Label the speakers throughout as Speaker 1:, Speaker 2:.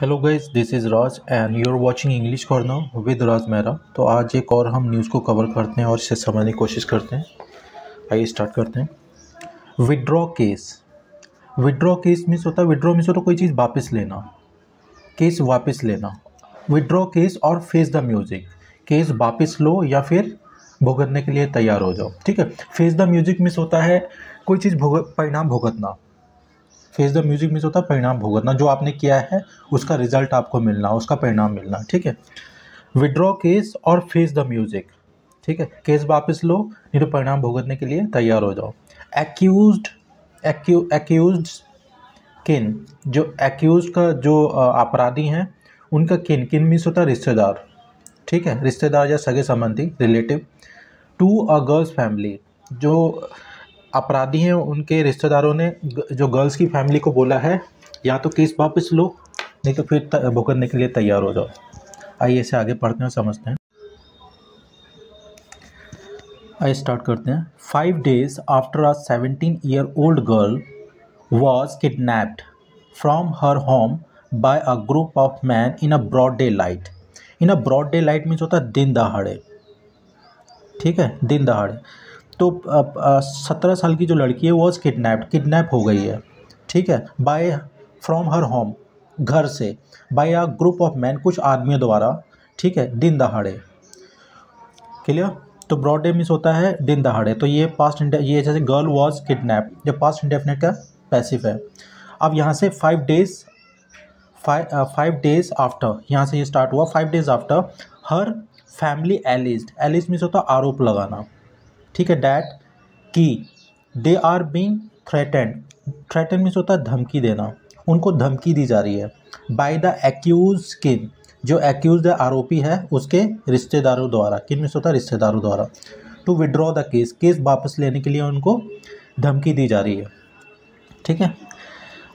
Speaker 1: Hello guys this is Raj and you are watching English corner with Raj Mehra तो आज एक और हम न्यूज़ को कवर करते हैं और इसे समझने की कोशिश करते हैं। आइए स्टार्ट करते हैं। Withdraw case withdraw case means होता है। विड्रॉ मीन्स होता कोई चीज़ वापस लेना। केस वापस लेना। विड्रॉ केस और फेस द म्यूज़िक केस वापस लो या फिर भुगतने के लिए तैयार हो जाओ। ठीक है? फेस द म्यूज़िक मीन्स होता है। कोई चीज़ भुगत परिणाम भुगतना। फेस द म्यूज़िक मीन्स होता है परिणाम भुगतना, जो आपने किया है, उसका रिज़ल्ट आपको मिलना, उसका परिणाम मिलना, ठीक है? विड्रॉ केस और फेस द म्यूज़िक ठीक है? केस वापस लो, नहीं तो परिणाम भुगतने के लिए तैयार हो जाओ। एक्यूज एक्यूज किन जो एक्यूज का जो अपराधी हैं, उनका किन किन मीन्स होता है रिश्तेदार, ठीक है? रिश्तेदार या सगे संबंधी relative to a girl's family जो अपराधी हैं उनके रिश्तेदारों ने जो गर्ल्स की फैमिली को बोला है, या तो केस वापस लो, नहीं तो फिर भुगतने के लिए तैयार हो जाओ। आइए इसे आगे पढ़ते हैं, समझते हैं। आइए स्टार्ट करते हैं। Five days after a seventeen year old girl was kidnapped from her home by a group of man in a broad daylight in a broad daylight means होता है दिन दहाड़े। ठीक है? दिन दहाड़े। तो सत्रह साल की जो लड़की है वॉज़ किडनैप्ड किडनैप हो गई है। ठीक है? बाय फ्रॉम हर होम घर से। By a group of man कुछ आदमियों द्वारा। ठीक है? दिन दहाड़े। क्लियर तो ब्रॉड डे मिस होता है दिन दहाड़े। तो ये पास्ट ये जैसे गर्ल वॉज़ किडनैप ये पास्ट इंडेफिनेट का पैसिव है। अब यहाँ से five days five days after यहाँ से ये स्टार्ट हुआ। Five days after her family alleged alleged means होता आरोप लगाना। ठीक है, डैट, कि they are being threatened threaten means होता है धमकी देना। उनको धमकी दी जा रही है। बाय द एक्यूज किन जो एक्यूज आरोपी है, उसके रिश्तेदारों द्वारा। किन मीन्स होता है, रिश्तेदारों द्वारा। To withdraw the case case वापस लेने के लिए उनको धमकी दी जा रही है। ठीक है?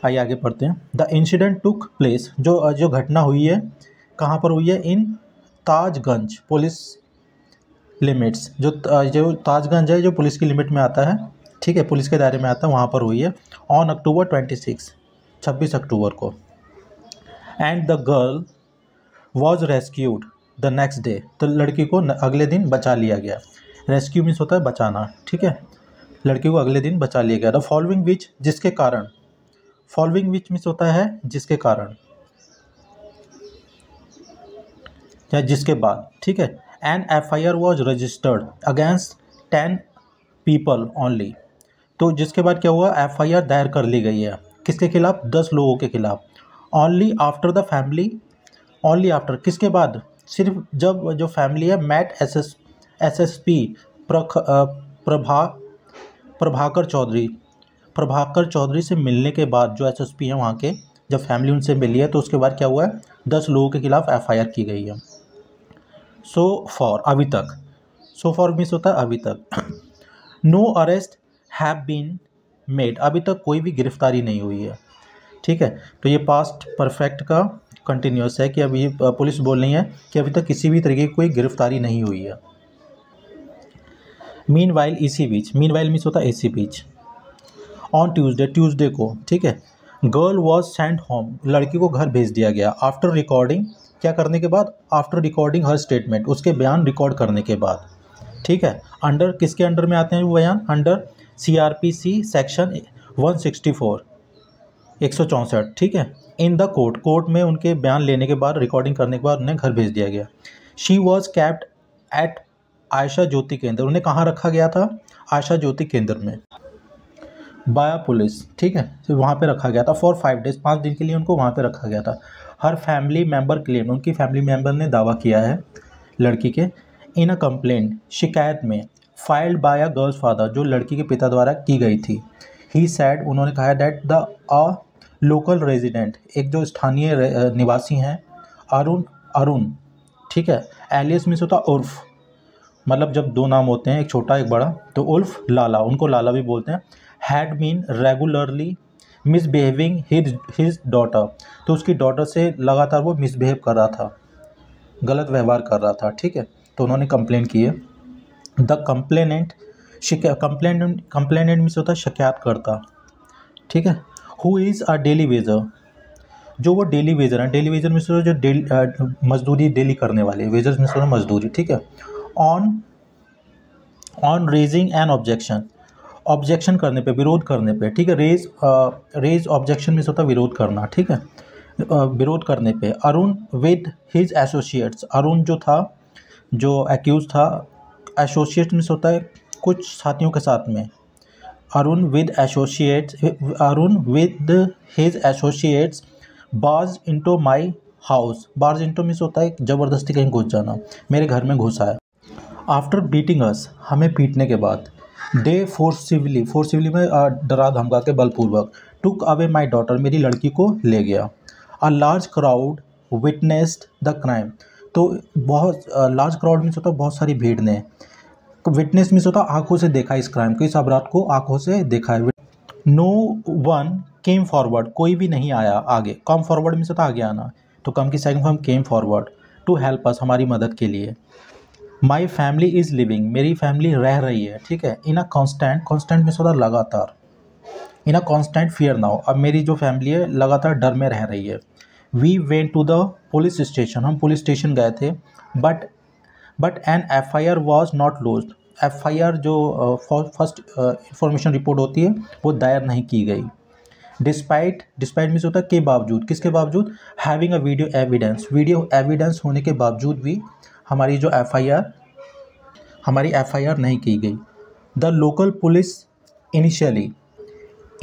Speaker 1: आइए आगे पढ़ते हैं। द इंसिडेंट टुक प्लेस जो जो घटना हुई है, कहाँ पर हुई है? इन ताजगंज पुलिस लिमिट्स, जो जो ताजगंज है, जो पुलिस की लिमिट में आता है, ठीक है, पुलिस के दायरे में आता है, वहाँ पर हुई है ऑन अक्टूबर ट्वेंटी सिक्स छब्बीस अक्टूबर को। And the girl was rescued the next day तो लड़की को अगले दिन बचा लिया गया। रेस्क्यू मीन्स होता है बचाना, ठीक है? लड़की को अगले दिन बचा लिया गया। द फॉलोइंग विच जिसके कारण? फॉलोइंग विच मीन्स होता है, जिसके कारण? या जिसके बाद, ठीक है? An F I R was registered against ten people only तो जिसके बाद क्या हुआ? एफ़ आई आर दायर कर ली गई है। किसके खिलाफ? दस लोगों के खिलाफ। Only after the family only after किसके बाद? सिर्फ़ जब जो फैमिली है met S S S S P Prabha, Prabhakar Chaudhary. Prabhakar Chaudhary से मिलने के बाद जो एस एस पी हैं, वहाँ के जब फैमिली उनसे मिली है तो उसके बाद क्या हुआ? है दस लोगों के खिलाफ एफ़ आई आर की गई है। सो फॉर, अभी तक। सो फॉर मीन्स होता है अभी तक। No arrest have been made. अभी तक कोई भी गिरफ्तारी नहीं हुई है। ठीक है? तो ये पास्ट परफेक्ट का कंटिन्यूस है कि अभी पुलिस बोल रही है कि अभी तक किसी भी तरीके की कोई गिरफ्तारी नहीं हुई है। मीन वाइल इसी बीच मीन वाइल मीन्स होता है इसी बीच। ऑन ट्यूसडे ट्यूसडे को, ठीक है? गर्ल वॉज़ सेंट होम लड़की को घर भेज दिया गया। आफ्टर रिकॉर्डिंग क्या करने के बाद? आफ्टर रिकॉर्डिंग हर स्टेटमेंट उसके बयान रिकॉर्ड करने के बाद। ठीक है? अंडर किसके अंडर में आते हैं वो बयान? Under C R P C section one sixty four एक सौ चौंसठ। ठीक है? इन द कोर्ट कोर्ट में उनके बयान लेने के बाद रिकॉर्डिंग करने के बाद उन्हें घर भेज दिया गया। She was kept at Ayesha Jyoti Kendra उन्हें कहाँ रखा गया था? आयशा ज्योति केंद्र में। बाया पुलिस। ठीक है? वहाँ पे रखा गया था। फॉर फाइव डेज़ पाँच दिन के लिए उनको वहाँ पे रखा गया था। हर फैमिली मेंबर क्लेम उनकी फैमिली मेंबर ने दावा किया है, लड़की के इन अ कंप्लेंट शिकायत में filed by a girl's father जो लड़की के पिता द्वारा की गई थी। ही सैड उन्होंने कहा that the a local resident एक जो स्थानीय निवासी हैं, अरुण अरुण, ठीक है एलियस मीन्स होता उर्फ़ मतलब जब दो नाम होते हैं, एक छोटा, एक बड़ा तो उल्फ लाला, उनको लाला भी बोलते हैं had been regularly misbehaving his his daughter तो उसकी डॉटर से लगातार वो मिसबिहेव कर रहा था। गलत व्यवहार कर रहा था, ठीक है? तो उन्होंने कंप्लेन की है the complainant complainant complainant means होता शिकायत करता ठीक है? Who is a daily wager जो वो डेली वेजर हैं डेली वेजर में से जो डेली मजदूरी डेली करने वाले वेजर में से मजदूरी, ठीक है? On on raising an objection objection करने पे, विरोध करने पे, ठीक है? रेज रेज ऑब्जेक्शन में होता है विरोध करना, ठीक है? विरोध करने पे। Arun with his associates Arun जो था, जो एक्यूज था एसोसिएट में होता है कुछ साथियों के साथ में। Arun with associates Arun with his associates barged into my house barged into means होता है ज़बरदस्ती कहीं घुस जाना, मेरे घर में घुसा है। आफ्टर बीटिंग अस हमें पीटने के बाद। दे फोर्सिवली फोर्सिवली में डरा धमका के बलपूर्वक टुक अवे माई डॉटर, मेरी लड़की को ले गया। A large crowd witnessed the crime तो बहुत लार्ज क्राउड मीन्स होता है बहुत सारी भीड़ ने विटनेस मीन्स होता आँखों से देखा इस क्राइम को, इस अपराध को आँखों से देखा है। नो वन केम फॉरवर्ड कोई भी नहीं आया आगे। कम फॉरवर्ड मीन्स होता आगे आना। तो कम की second form came forward to help us हमारी मदद के लिए। माई फैमिली इज़ लिविंग मेरी फैमिली रह रही है, ठीक है? In a constant constant means होता लगातार। In a constant fear now अब मेरी जो फैमिली है, लगातार डर में रह रही है। We went to the police station हम पुलिस स्टेशन गए थे but but an F I R was not lodged F I R जो फ़र्स्ट इंफॉर्मेशन रिपोर्ट होती है, वो दायर नहीं की गई। डिस्पाइट डिस्पाइट मीन्स होता है के बावजूद। किसके बावजूद? Having a video evidence video evidence होने के बावजूद भी हमारी जो एफ़ आई आर हमारी एफ़ आई आर नहीं की गई। The local police initially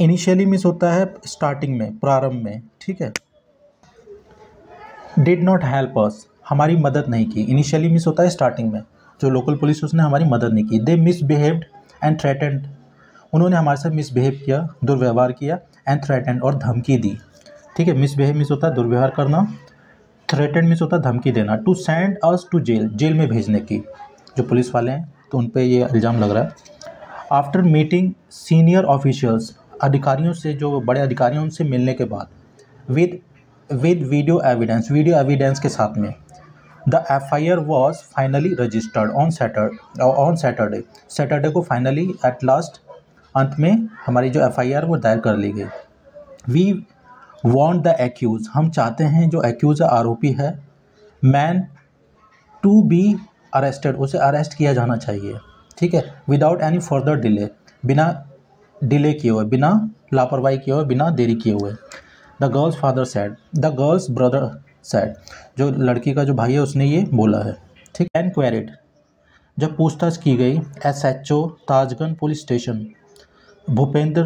Speaker 1: initially means होता है स्टार्टिंग में, प्रारंभ में, ठीक है? डिड नॉट हेल्प अस हमारी मदद नहीं की। इनिशियली मिस होता है स्टार्टिंग में, जो लोकल पुलिस उसने हमारी मदद नहीं की। दे मिसबिहेव्ड एंड थ्रेटेंड उन्होंने हमारे साथ मिसबिहेव किया, दुर्व्यवहार किया एंड थ्रेटेंड और धमकी दी। ठीक है? मिसबिहेव मिस होता है दुर्व्यवहार करना। थ्रेटेंड मिस होता है धमकी देना to send us to jail jail में भेजने की। जो पुलिस वाले हैं तो उन पर ये इल्ज़ाम लग रहा है। आफ्टर मीटिंग सीनियर ऑफिशियल्स अधिकारियों से जो बड़े अधिकारियों उनसे मिलने के बाद with with video evidence video evidence के साथ में the F I R was finally registered on Saturday on Saturday Saturday को फाइनली एट लास्ट अंत में हमारी जो एफ़ आई आर वो दायर कर ली गई। वी वॉन्ट द एक्यूज़ हम चाहते हैं जो एक्यूज़ आरोपी है मैन टू बी अरेस्टेड उसे अरेस्ट किया जाना चाहिए, ठीक है? विदाउट एनी फर्दर डिले बिना डिले किए हुए, बिना लापरवाही किए हुए, बिना देरी किए हुए। The girl's father said the girl's brother said जो लड़की का जो भाई है, उसने ये बोला है, ठीक? एंड क्वेरिड जब पूछताछ की गई S H O Tajganj police station, Bhupendra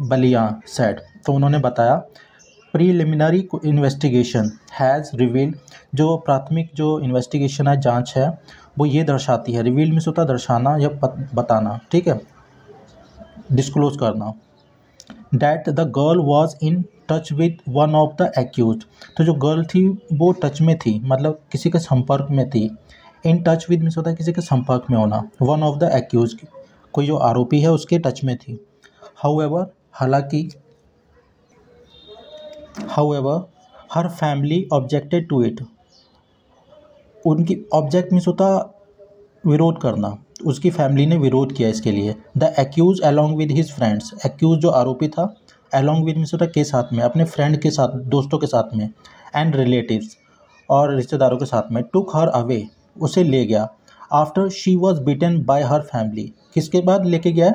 Speaker 1: Balia said तो उन्होंने बताया प्रीलिमिनरी इन्वेस्टिगेशन हैज़ रिवील जो प्राथमिक जो इन्वेस्टिगेशन है, जाँच है, वो ये दर्शाती है। रिवील में होता दर्शाना या बताना, ठीक है? डिस्क्लोज करना। That the girl was in touch with one of the accused तो जो गर्ल थी, वो टच में थी मतलब किसी के संपर्क में थी। इन टच विद मीन्स होता है किसी के संपर्क में होना वन ऑफ़ द एक्यूज कोई जो आरोपी है, उसके टच में थी। हाउ एवर हालाँकि however her family objected to it उनकी ऑब्जेक्ट मीन्स होता विरोध करना। उसकी फैमिली ने विरोध किया इसके लिए। The accused along with his friends accused जो आरोपी था अलॉन्ग विद मिसोटा के साथ में, अपने फ्रेंड के साथ, दोस्तों के साथ में एंड रिलेटिव्स और रिश्तेदारों के साथ में टुक हर अवे उसे ले गया। After she was beaten by her family किसके बाद लेके गया?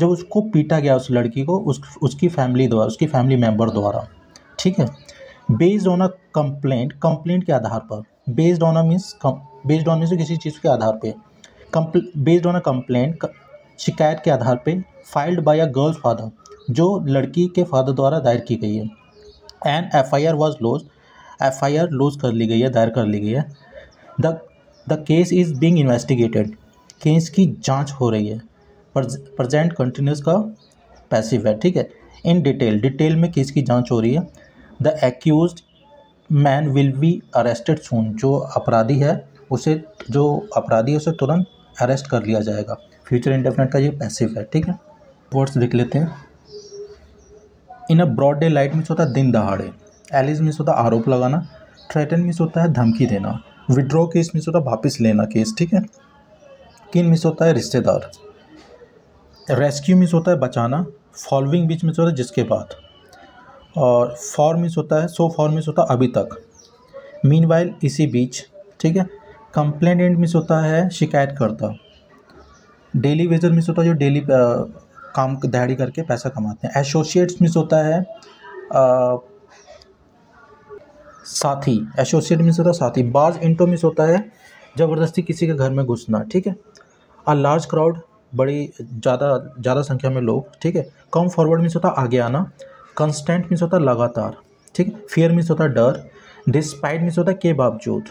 Speaker 1: जब उसको पीटा गया उस लड़की को, उस, उसकी फैमिली द्वारा, उसकी फैमिली मेंबर द्वारा। ठीक है? Based on a complaint complaint के आधार पर based on a means based on means किसी चीज़ के आधार पे बेस्ड ऑन अ कंप्लेंट शिकायत के आधार पे filed by a girl's father जो लड़की के फादर द्वारा दायर की गई है। And F I R was lodged F I R lodged कर ली गई है, दायर कर ली गई है। The the case is being investigated case की जाँच हो रही है। प्रजेंट कंटिन्यूस का पैसिव है, ठीक है? इन डिटेल डिटेल में केस की जाँच हो रही है। The accused man will be arrested soon जो अपराधी है, उसे, जो अपराधी है, उसे तुरंत अरेस्ट कर लिया जाएगा। फ्यूचर इंडेफिनेट का ये पैसिव है, ठीक है? वर्ड्स देख लेते हैं। In a broad daylight means होता है दिन दहाड़े। एलिस मीन्स होता है आरोप लगाना। थ्रेटन मीन्स होता है धमकी देना। विड्रॉ केस मीन्स होता है वापस लेना केस ठीक है? किन मीन्स होता है रिश्तेदार। रेस्क्यू मीन्स होता है बचाना। फॉलोइंग बीच मीन्स होता है जिसके बाद। और फॉर मिस होता है सो फॉर मिस होता है अभी तक। मीन वाइल इसी बीच ठीक है? कंप्लेंट मिस होता है शिकायत करता डेली वेजर मिस होता है जो डेली काम दिहाड़ी करके पैसा कमाते हैं। एसोसिएट्स मिस होता है आ, साथी। एसोसिएट मिस होता है साथी। बार्ज इंटो मिस होता है ज़बरदस्ती किसी के घर में घुसना ठीक है? अ लार्ज क्राउड बड़ी ज़्यादा ज़्यादा संख्या में लोग ठीक है? कम फॉरवर्ड मिस होता है आगे आना। कंस्टेंट मिस होता है लगातार ठीक है फियर मिस होता है डर डिस्पाइट मिस होता है के बावजूद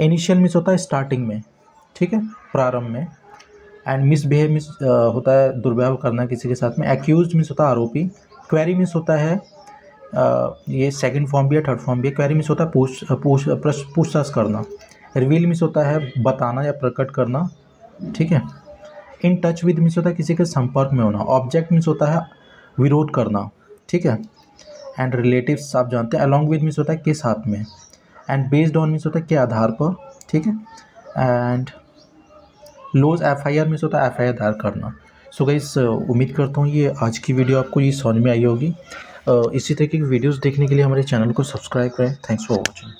Speaker 1: इनिशियल मिस होता है स्टार्टिंग में ठीक है प्रारंभ में एंड मिसबिहेव मिस होता है दुर्व्यवहार करना किसी के साथ में एक्यूज मिस होता है आरोपी क्वेरी मिस होता है आ, ये सेकंड फॉर्म भी है थर्ड फॉर्म भी है क्वेरी मिस होता है पूछ पूछ पूछताछ करना रिवील मिस होता है बताना या प्रकट करना ठीक है इन टच विद मिस होता है किसी के संपर्क में होना ऑब्जेक्ट मिस होता है विरोध करना ठीक है? एंड रिलेटिव आप जानते हैं अलॉन्ग विद मीस होता है किस हाथ में? एंड बेस्ड ऑन मीस होता है के आधार पर, ठीक है? And lodge F I R miss होता है एफ़ आई आर दायर करना। सो गई उम्मीद करता हूँ ये आज की वीडियो आपको ये समझ में आई होगी। इसी तरीके की वीडियोज़ देखने के लिए हमारे चैनल को सब्सक्राइब करें। Thanks for watching